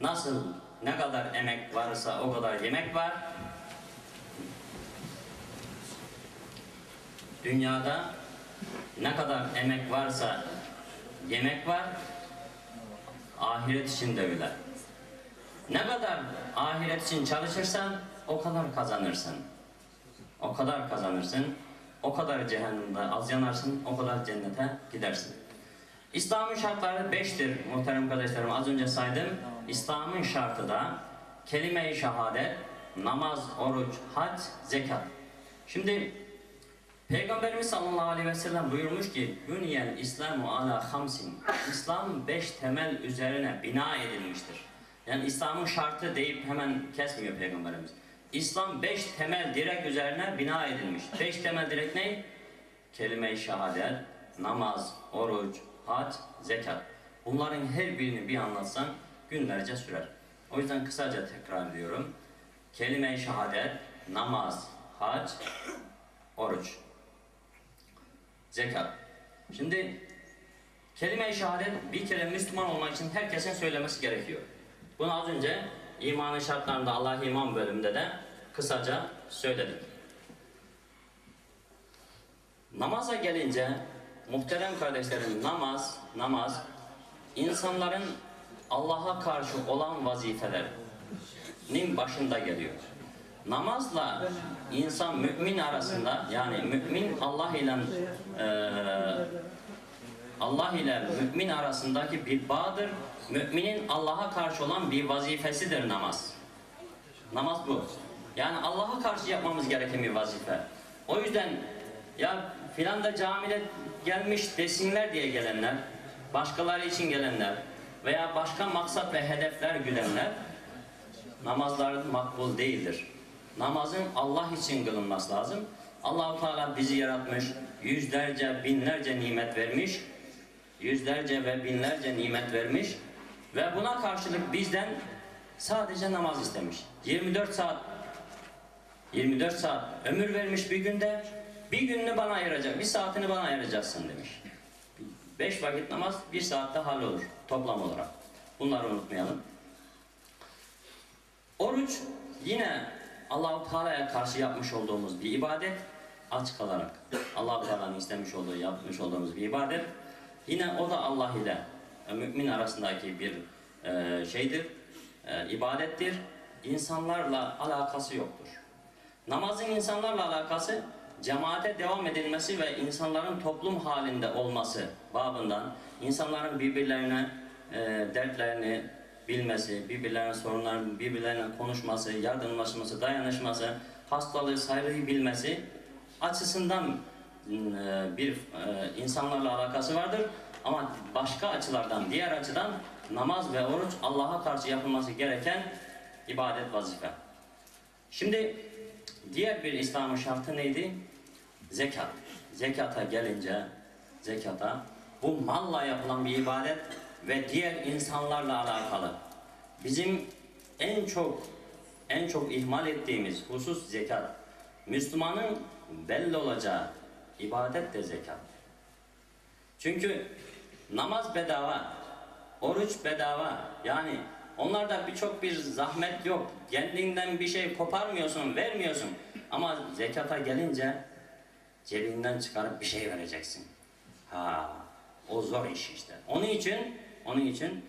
Nasıl ne kadar emek varsa o kadar yemek var. Dünyada ne kadar emek varsa yemek var. Ahiret için de öyle. Ne kadar ahiret için çalışırsan o kadar kazanırsın. O kadar kazanırsın. O kadar cehennemde az yanarsın, o kadar cennete gidersin. İslam'ın şartları beştir muhterem kardeşlerim. Az önce saydım. İslam'ın şartı da kelime-i şehadet, namaz, oruç, hac, zekat. Şimdi Peygamberimiz sallallahu aleyhi ve sellem buyurmuş ki Büniyel İslamu ala hamsin İslam beş temel üzerine bina edilmiştir. Yani İslam'ın şartı deyip hemen kesmiyor Peygamberimiz. İslam beş temel direk üzerine bina edilmiş. Beş temel direk ne? Kelime-i şehadet, namaz, oruç, hac, zekat. Bunların her birini bir anlatsan günlerce sürer. O yüzden kısaca tekrar ediyorum. Kelime-i şehadet, namaz, hac, oruç, zekat. Şimdi kelime-i şehadet bir kere Müslüman olmak için herkesin söylemesi gerekiyor. Bunu az önce imanın şartlarında Allah iman bölümünde de kısaca söyledik. Namaza gelince muhterem kardeşlerim namaz, namaz insanların Allah'a karşı olan vazifelerinin başında geliyor. Namazla insan mümin arasında yani mümin Allah ile e, Allah ile mümin arasındaki bir bağdır. Müminin Allah'a karşı olan bir vazifesidir namaz. Namaz bu. Yani Allah'a karşı yapmamız gereken bir vazife. O yüzden ya filan da camide gelmiş desinler diye gelenler, başkaları için gelenler veya başka maksat ve hedefler güdenler namazların makbul değildir. Namazın Allah için kılınması lazım. Allahu Teala bizi yaratmış, yüzlerce, binlerce nimet vermiş, yüzlerce ve binlerce nimet vermiş ve buna karşılık bizden sadece namaz istemiş. 24 saat 24 saat ömür vermiş bir günde bir gününü bana ayıracak, bir saatini bana ayıracaksın demiş. Beş vakit namaz bir saatte hallolur toplam olarak. Bunları unutmayalım. Oruç yine Allahu Teala'ya karşı yapmış olduğumuz bir ibadet aç kalarak Allahu Teala'nın istemiş olduğu yapmış olduğumuz bir ibadet. Yine o da Allah ile e, mümin arasındaki bir e, şeydir, e, ibadettir. İnsanlarla alakası yoktur. Namazın insanlarla alakası cemaate devam edilmesi ve insanların toplum halinde olması babından insanların birbirlerine e, dertlerini bilmesi, birbirlerine sorunlarını birbirlerine konuşması, yardımlaşması, dayanışması, hastalığı, saygıyı bilmesi açısından e, bir e, insanlarla alakası vardır. Ama başka açılardan, diğer açıdan namaz ve oruç Allah'a karşı yapılması gereken ibadet vazife. Şimdi diğer bir İslam'ın şartı neydi? Zekat. Zekata gelince zekata bu malla yapılan bir ibadet ve diğer insanlarla alakalı. Bizim en çok en çok ihmal ettiğimiz husus zekat. Müslümanın belli olacağı ibadet de zekat. Çünkü namaz bedava, oruç bedava. Yani onlarda birçok bir zahmet yok. Kendinden bir şey koparmıyorsun, vermiyorsun. Ama zekata gelince cebinden çıkarıp bir şey vereceksin. Ha, o zor iş işte. Onun için, onun için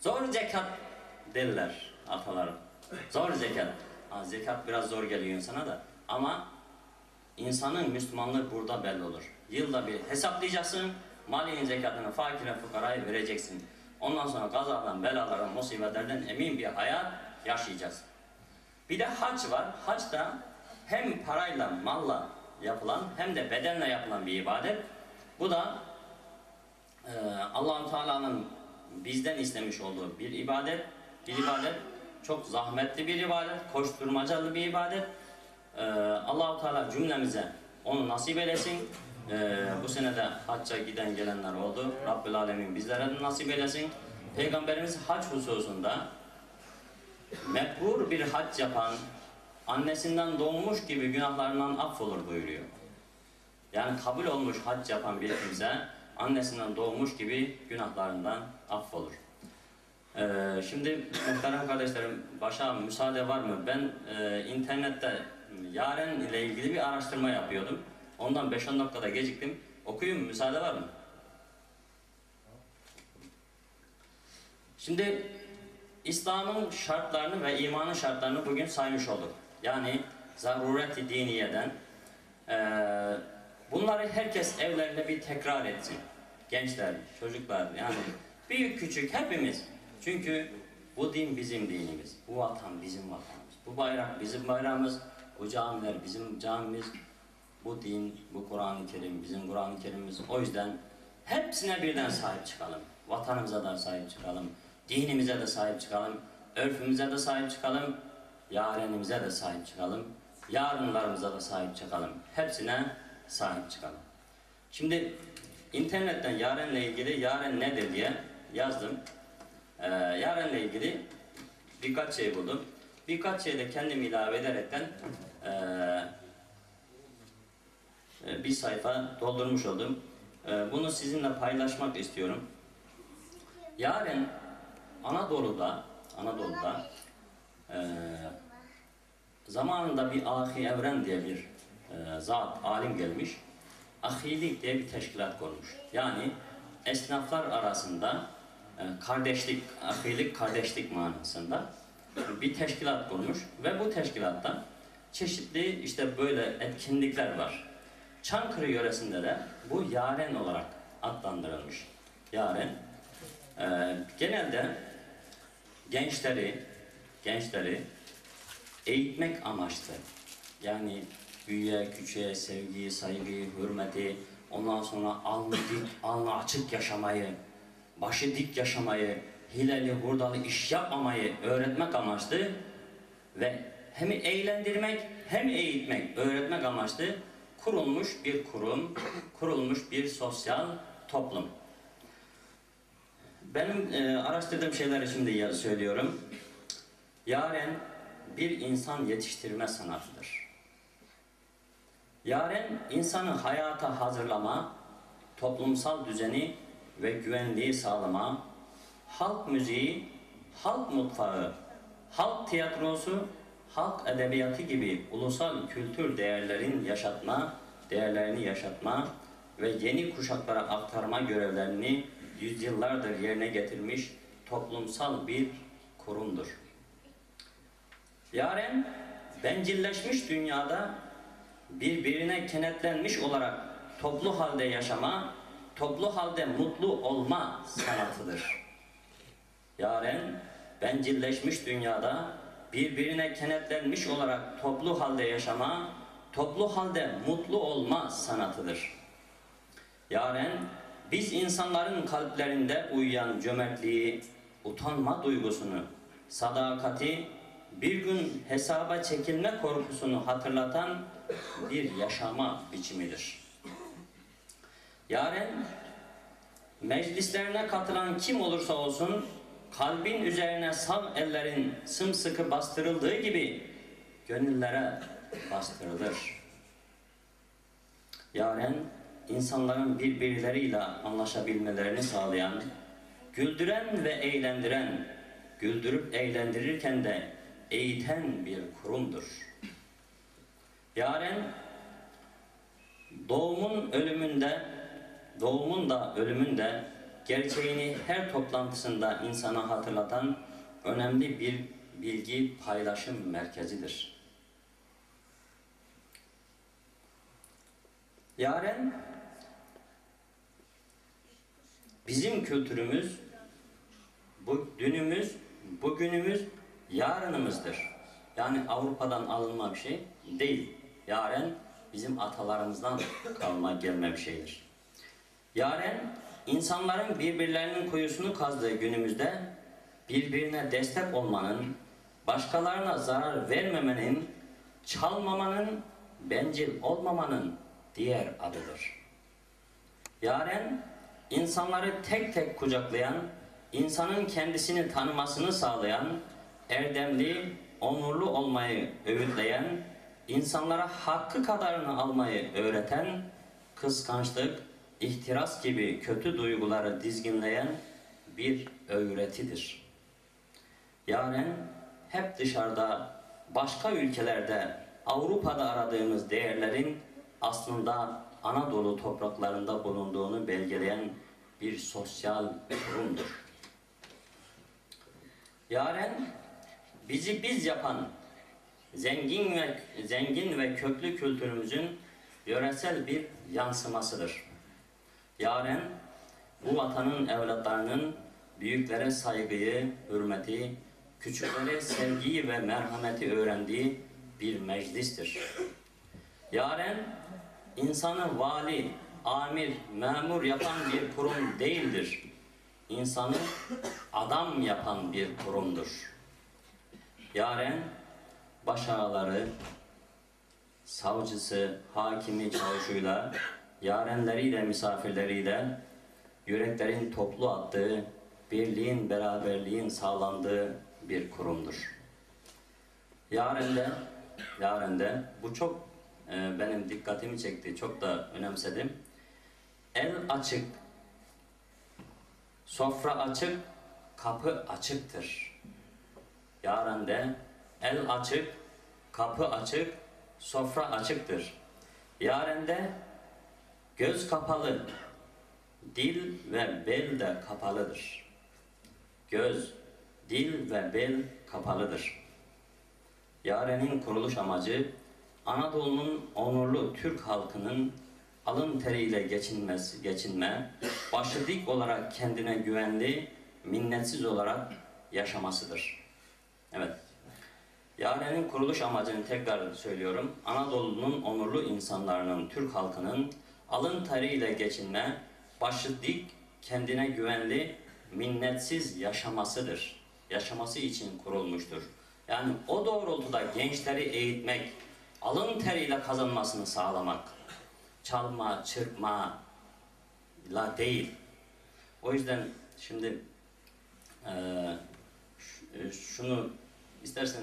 zor zekat derler atalarım. Zor zekat. Ha, zekat biraz zor geliyor insana da. Ama insanın Müslümanlığı burada belli olur. Yılda bir hesaplayacaksın, maliyenin zekatını fakire fukaraya vereceksin. Ondan sonra gazadan, belalardan, musibetlerden emin bir hayat yaşayacaksın. Bir de hac var. Hac da hem parayla, malla yapılan hem de bedenle yapılan bir ibadet. Bu da e, allah Teala'nın bizden istemiş olduğu bir ibadet. Bir ibadet. Çok zahmetli bir ibadet, koşturmacalı bir ibadet. Ee, Allahu Teala cümlemize onu nasip eylesin. Ee, bu sene de hacca giden gelenler oldu. Rabbül Alemin bizlere de nasip eylesin. Peygamberimiz hac hususunda mebrur bir hac yapan annesinden doğmuş gibi günahlarından affolur buyuruyor. Yani kabul olmuş hac yapan bir kimse annesinden doğmuş gibi günahlarından affolur. Ee, şimdi muhterem kardeşlerim, başa müsaade var mı? Ben e, internette Yaren ile ilgili bir araştırma yapıyordum. Ondan 5-10 dakikada geciktim. Okuyayım mı? Müsaade var mı? Şimdi İslam'ın şartlarını ve imanın şartlarını bugün saymış olduk. Yani zaruret-i diniyeden eee, bunları herkes evlerinde bir tekrar etsin. Gençler, çocuklar yani büyük küçük hepimiz. Çünkü bu din bizim dinimiz. Bu vatan bizim vatanımız. Bu bayrak bizim bayrağımız. Bu camiler bizim camimiz. Bu din, bu Kur'an-ı Kerim bizim Kur'an-ı Kerim'imiz. O yüzden hepsine birden sahip çıkalım. Vatanımıza da sahip çıkalım. Dinimize de sahip çıkalım. Örfümüze de sahip çıkalım. Yarenimize de sahip çıkalım. Yarınlarımıza da sahip çıkalım. Hepsine sahip çıkalım. Şimdi internetten yarenle ilgili yaren nedir diye yazdım. Ee, yarenle ilgili birkaç şey buldum. Birkaç şey de kendim ilave ederekten e, bir sayfa doldurmuş oldum. E, Bunu sizinle paylaşmak istiyorum. Yarın Anadolu'da Anadolu'da e, zamanında bir ahi evren diye bir e, zat, alim gelmiş. Ahilik diye bir teşkilat kurmuş. Yani esnaflar arasında e, kardeşlik, ahilik kardeşlik manasında bir teşkilat kurmuş ve bu teşkilatta çeşitli işte böyle etkinlikler var. Çankırı yöresinde de bu yaren olarak adlandırılmış. Yaren e, genelde gençleri gençleri eğitmek amaçlı. Yani büyüye, küçüğe sevgiyi, saygıyı, hürmeti, ondan sonra alnı dik, alnı açık yaşamayı, başı dik yaşamayı, hileli, hurdalı iş yapmamayı öğretmek amaçlı ve hem eğlendirmek hem eğitmek, öğretmek amaçlı kurulmuş bir kurum, kurulmuş bir sosyal toplum. Benim e, araştırdığım şeyleri şimdi ya- söylüyorum. Yaren bir insan yetiştirme sanatıdır. Yaren insanı hayata hazırlama, toplumsal düzeni ve güvenliği sağlama, halk müziği, halk mutfağı, halk tiyatrosu, halk edebiyatı gibi ulusal kültür değerlerin yaşatma, değerlerini yaşatma ve yeni kuşaklara aktarma görevlerini yüzyıllardır yerine getirmiş toplumsal bir kurumdur. Yaren bencilleşmiş dünyada birbirine kenetlenmiş olarak toplu halde yaşama, toplu halde mutlu olma sanatıdır. Yaren bencilleşmiş dünyada birbirine kenetlenmiş olarak toplu halde yaşama, toplu halde mutlu olma sanatıdır. Yaren biz insanların kalplerinde uyuyan cömertliği, utanma duygusunu, sadakati, bir gün hesaba çekilme korkusunu hatırlatan bir yaşama biçimidir. Yaren meclislerine katılan kim olursa olsun kalbin üzerine sağ ellerin sımsıkı bastırıldığı gibi gönüllere bastırılır. Yaren insanların birbirleriyle anlaşabilmelerini sağlayan, güldüren ve eğlendiren, güldürüp eğlendirirken de eğiten bir kurumdur. Yaren doğumun ölümünde, doğumun da ölümün de gerçeğini her toplantısında insana hatırlatan önemli bir bilgi paylaşım merkezidir. Yaren bizim kültürümüz, bu dünümüz, bugünümüz, yarınımızdır. Yani Avrupa'dan alınma bir şey değil. Yaren bizim atalarımızdan kalma gelme bir şeydir. Yaren insanların birbirlerinin kuyusunu kazdığı günümüzde birbirine destek olmanın, başkalarına zarar vermemenin, çalmamanın, bencil olmamanın diğer adıdır. Yaren insanları tek tek kucaklayan, insanın kendisini tanımasını sağlayan, erdemli, onurlu olmayı öğütleyen, insanlara hakkı kadarını almayı öğreten, kıskançlık, ihtiras gibi kötü duyguları dizginleyen bir öğretidir. Yaren hep dışarıda, başka ülkelerde, Avrupa'da aradığımız değerlerin aslında Anadolu topraklarında bulunduğunu belgeleyen bir sosyal kurumdur. Yaren bizi biz yapan zengin ve zengin ve köklü kültürümüzün yöresel bir yansımasıdır. Yaren bu vatanın evlatlarının büyüklere saygıyı, hürmeti, küçüklere sevgiyi ve merhameti öğrendiği bir meclistir. Yaren insanı vali, amir, memur yapan bir kurum değildir. İnsanı adam yapan bir kurumdur. Yaren başağaları, savcısı, hakimi, çavuşuyla, yarenleriyle, misafirleriyle yüreklerin toplu attığı, birliğin, beraberliğin sağlandığı bir kurumdur. Yarende, yarende bu çok e, benim dikkatimi çekti, çok da önemsedim. El açık, sofra açık, kapı açıktır. Yarende el açık, kapı açık, sofra açıktır. Yarende göz kapalı, dil ve bel de kapalıdır. Göz, dil ve bel kapalıdır. Yarenin kuruluş amacı Anadolu'nun onurlu Türk halkının alın teriyle geçinmesi, geçinme, başı dik olarak kendine güvenli, minnetsiz olarak yaşamasıdır. Evet. Yarenin kuruluş amacını tekrar söylüyorum. Anadolu'nun onurlu insanlarının, Türk halkının alın teriyle geçinme, başı dik, kendine güvenli, minnetsiz yaşamasıdır. Yaşaması için kurulmuştur. Yani o doğrultuda gençleri eğitmek, alın teriyle kazanmasını sağlamak, çalma, çırpma la değil. O yüzden şimdi ş- e, şunu istersen